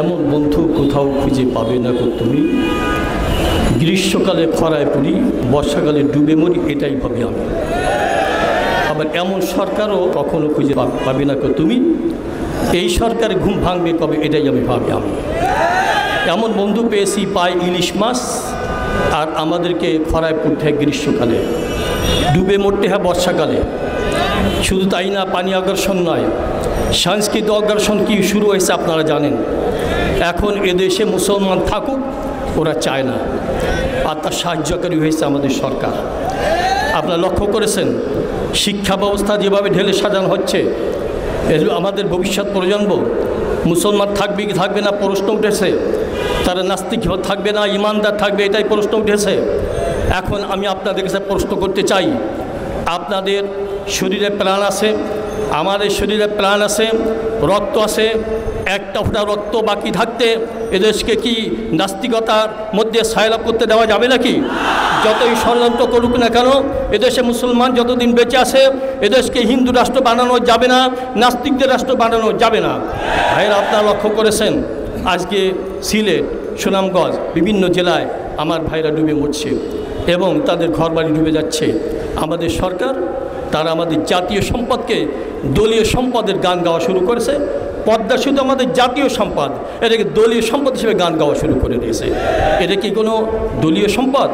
এমন বন্ধু কোথাও খুঁজে পাবে না গো তুমি? গ্রীষ্মকালে খরায় পড়ি, বর্ষাকালে ডুবে মরি, এটাই ভাবি আমি। আবার এমন সরকারও কখনো খুঁজে পাবে না গো তুমি? এই সরকার ঘুম ভাঙবে কবে, এটাই আমি ভাবি আমি। এমন বন্ধু পেয়েছি পাই ইলিশ মাছ, আর আমাদেরকে খরায় পড়তে হয় গ্রীষ্মকালে। ডুবে মরতে হয় বর্ষাকালে। শুধু তাই না, পানি অগ্রসর নয় সাংস্কৃতিক অগ্রসর কি শুরু হয়েছে আপনারা জানেন? এখন এদেশে মুসলমান থাকুক, ওরা চায় না। আর তার সাহায্যকারী হয়েছে আমাদের সরকার। আপনারা লক্ষ্য করেছেন, শিক্ষা ব্যবস্থা যেভাবে ঢেলে সাজানো হচ্ছে আমাদের ভবিষ্যৎ প্রজন্ম, মুসলমান থাকবে কি থাকবে না প্রশ্ন উঠেছে, তারা নাস্তিক থাকবে না, ইমানদার থাকবে, এটাই প্রশ্ন উঠেছে। এখন আমি আপনাদের কাছে প্রশ্ন করতে চাই আপনাদের শরীরে প্রাণ আছে, আমাদের শরীরে প্রাণ আছে, রক্ত আছে, একটা ফোটা রক্ত বাকি থাকতে এদেশকে কি নাস্তিকতার মধ্যে সায়লাভ করতে দেওয়া যাবে নাকি? যতই ষড়যন্ত্র করুক না কেন, এদেশে মুসলমান যতদিন বেঁচে আছে, এদেশকে হিন্দু রাষ্ট্র বানানো যাবে না, নাস্তিকদের রাষ্ট্র বানানো যাবে না। ভাইয়ের, আপনারা লক্ষ্য করেছেন? আজকে সিলেট, সুনামগঞ্জ, বিভিন্ন জেলায় আমার ভাইরা ডুবে মরছে এবং তাদের ঘরবাড়ি ডুবে যাচ্ছে। আমাদের সরকার তারা আমাদের জাতীয় সম্পদকে দলীয় সম্পদের গান গাওয়া শুরু করেছে। পদ্মা শুধু আমাদের জাতীয় সম্পদ। এটাকে দলীয় সম্পদ হিসেবে গান গাওয়া শুরু করে দিয়েছে। এটা কি কোনো দলীয় সম্পদ?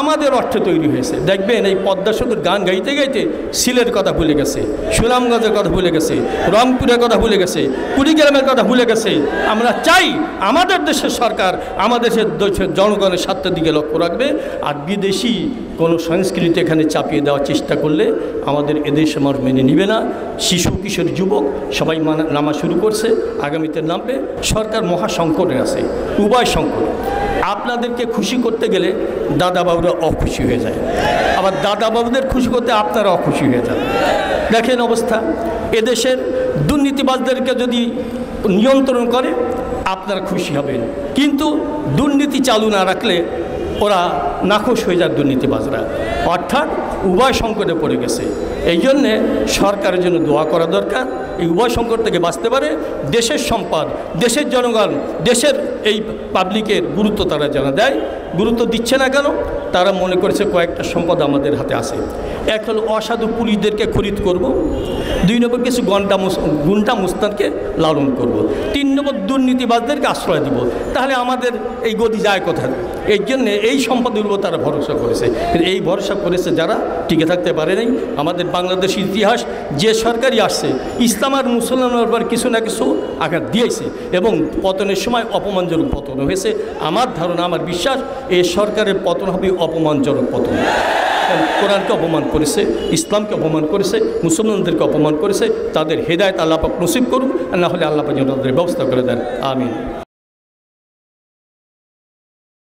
আমাদের অর্থে তৈরি হয়েছে। দেখবেন এই পদ্মা সেতুর গান গাইতে গাইতে সিলের কথা ভুলে গেছে, সুনামগঞ্জের কথা ভুলে গেছে, রংপুরের কথা ভুলে গেছে, কুড়িগ্রামের কথা ভুলে গেছে। আমরা চাই আমাদের দেশের সরকার আমাদের দেশের জনগণের স্বার্থের দিকে লক্ষ্য রাখবে। আর বিদেশি কোনো সংস্কৃতি এখানে চাপিয়ে দেওয়ার চেষ্টা করলে আমাদের এদেশ আমার মেনে নিবে না। শিশু, কিশোর, যুবক সবাই মানা নামা শুরু করছে, আগামীতে নামবে সরকার মহা সংকটে আছে, উভয় সংকট। আপনাদেরকে খুশি করতে গেলে দাদাবাবুরা অখুশি হয়ে যায়। আবার দাদাবাবুদের খুশি করতে আপনারা অখুশি হয়ে যান। দেখেন অবস্থা, এদেশের দুর্নীতিবাজদেরকে যদি নিয়ন্ত্রণ করে, আপনারা খুশি হবেন। কিন্তু দুর্নীতি চালু না রাখলে ওরা নাখুশ হয়ে যায় দুর্নীতিবাজরা। অর্থাৎ উভয় সংকটে পড়ে গেছে। এই জন্যে সরকারের জন্য দোয়া করা দরকার। এই উভয় সংকট থেকে বাঁচতে পারে দেশের সম্পদ, দেশের জনগণ, দেশের এই পাবলিকের গুরুত্ব তারা জানা দেয়। গুরুত্ব দিচ্ছে না কেন? তারা মনে করেছে কয়েকটা সম্পদ আমাদের হাতে আছে। এক হলো অসাধু পুলিশদেরকে খরিদ করব। দুই নম্বর কিছু গন্ডা গুন্ডা মুস্তানকে লালন করব। তিন নম্বর দুর্নীতিবাজদেরকে আশ্রয় দিব। তাহলে আমাদের এই গতি যায় কোথায়? এই জন্যে এই সম্পদের উপর তারা ভরসা করেছে। এই ভরসা করেছে যারা, টিকে থাকতে পারে নাই। আমাদের বাংলাদেশ ইতিহাস যে সরকারই আসছে, ইসলাম আর মুসলমানের উপর কিছু না কিছু আঘাত দিয়েছে এবং পতনের সময় অপমানজনক পতন হয়েছে। আমার ধারণা, আমার বিশ্বাস এই সরকারের পতন হবে অপমানজনক পতন কোরআনকে অপমান করেছে, ইসলামকে অপমান করেছে, মুসলমানদেরকে অপমান করেছে, তাদের হেদায়ত আল্লাপাক নসিব করুন আর না হলে আল্লাপাক তাদের ব্যবস্থা করে দেন। আমিন।